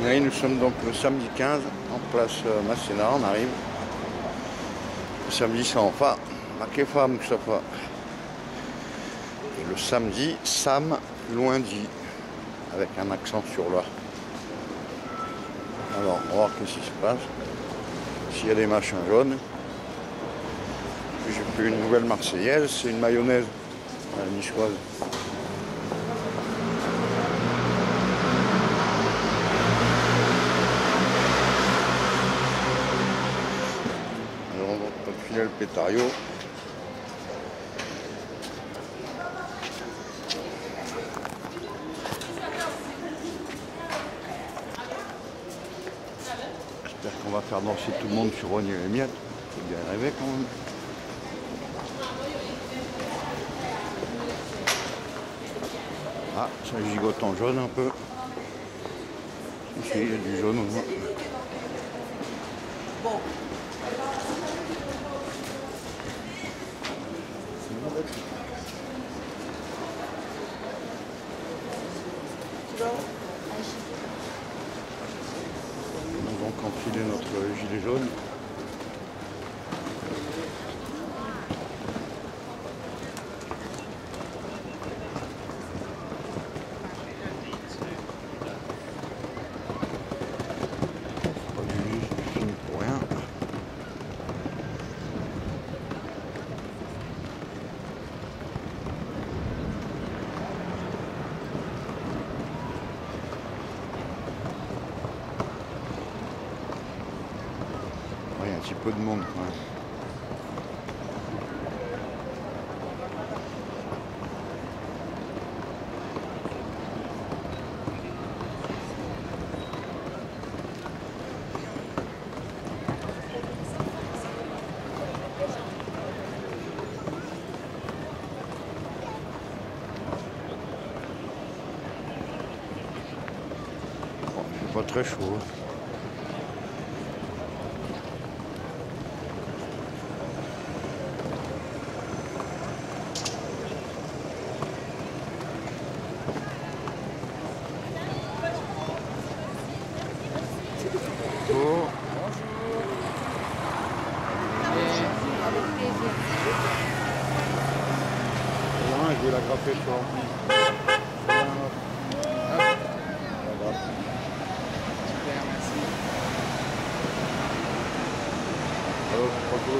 Nous sommes donc le samedi 15 en place euh, Masséna, on arrive. Le samedi sans fa, marqué fa Moustapha. Et le samedi, Sam loin dit, avec un accent sur là. Alors, on va voir ce qui se passe. S'il y a des machins jaunes. J'ai pris une nouvelle marseillaise, c'est une mayonnaise à la niçoise. Alors le pétario. J'espère qu'on va faire danser tout le monde sur Rogné et les miettes. Faut bien rêver quand même. Ah, ça gigote en jaune un peu. Ici, il y a du jaune au moins. On va donc enfiler notre gilet jaune. Pas du du film pour rien. Ouais, Il y a un petit peu de monde quand pas très chaud. Ouais, je vais la graffer sur Alors, je crois que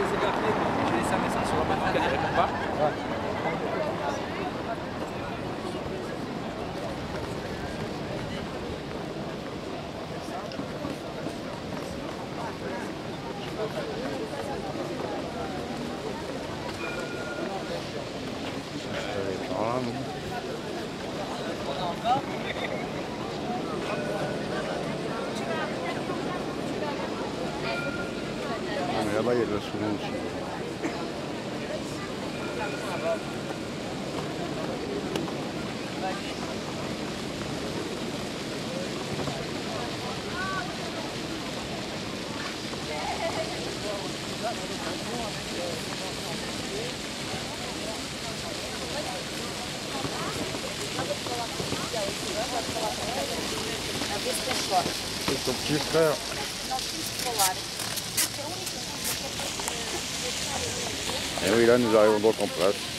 laissé un message sur la page, elle ne répond pas. Ah, mais là-bas, il y a de la souris aussi. C'est ton petit Et oui, là, nous arrivons donc en place.